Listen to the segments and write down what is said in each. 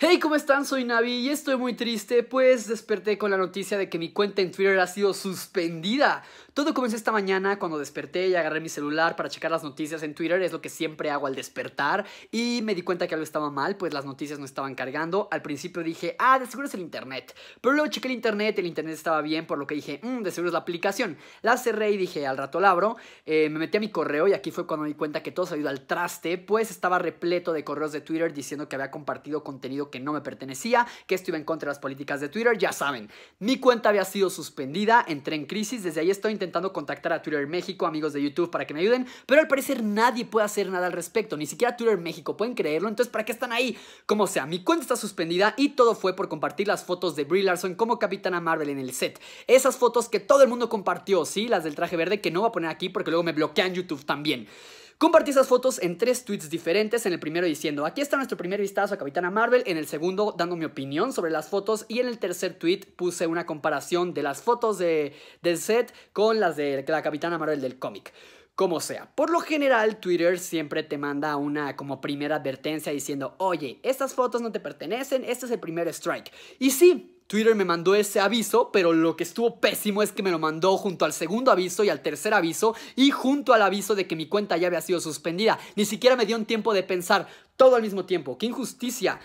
Hey, ¿cómo están? Soy Navi y estoy muy triste, pues desperté con la noticia de que mi cuenta en Twitter ha sido suspendida. Todo comenzó esta mañana cuando desperté y agarré mi celular para checar las noticias en Twitter, es lo que siempre hago al despertar, y me di cuenta que algo estaba mal, pues las noticias no estaban cargando. Al principio dije, ah, de seguro es el internet, pero luego chequé el internet, el internet estaba bien, por lo que dije, mmm, de seguro es la aplicación. La cerré y dije, al rato la abro, eh, me metí a mi correo y aquí fue cuando me di cuenta que todo se había ido al traste, pues estaba repleto de correos de Twitter diciendo que había compartido contenido que no me pertenecía, que esto iba en contra de las políticas de Twitter, ya saben. Mi cuenta había sido suspendida, entré en crisis, desde ahí estoy intentando contactar a Twitter México, amigos de YouTube, para que me ayuden, pero al parecer nadie puede hacer nada al respecto, ni siquiera Twitter México, ¿pueden creerlo? Entonces, ¿para qué están ahí? Como sea, mi cuenta está suspendida y todo fue por compartir las fotos de Brie Larson como Capitana Marvel en el set. Esas fotos que todo el mundo compartió, ¿sí? Las del traje verde que no voy a poner aquí porque luego me bloquean YouTube también. Compartí esas fotos en tres tweets diferentes. En el primero diciendo, aquí está nuestro primer vistazo a Capitana Marvel. En el segundo, dando mi opinión sobre las fotos. Y en el tercer tweet puse una comparación de las fotos de, del set con las de la Capitana Marvel del cómic como sea. Por lo general, Twitter siempre te manda una como primera advertencia diciendo, oye, estas fotos no te pertenecen, este es el primer strike. Y sí, Twitter me mandó ese aviso, pero lo que estuvo pésimo es que me lo mandó junto al segundo aviso y al tercer aviso y junto al aviso de que mi cuenta ya había sido suspendida. Ni siquiera me dio un tiempo de pensar todo al mismo tiempo. ¡Qué injusticia!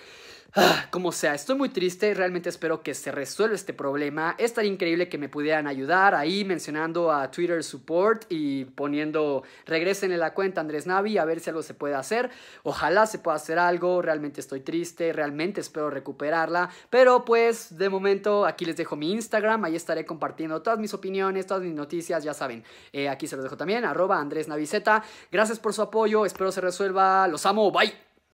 Ah, como sea, estoy muy triste, realmente espero que se resuelva este problema. Estaría increíble que me pudieran ayudar ahí mencionando a Twitter Support y poniendo regresen en la cuenta Andrés Navi a ver si algo se puede hacer. Ojalá se pueda hacer algo, realmente estoy triste, realmente espero recuperarla. Pero pues de momento aquí les dejo mi Instagram, ahí estaré compartiendo todas mis opiniones, todas mis noticias, ya saben. Eh, aquí se los dejo también, arroba Andrés. Gracias por su apoyo, espero se resuelva, los amo, bye.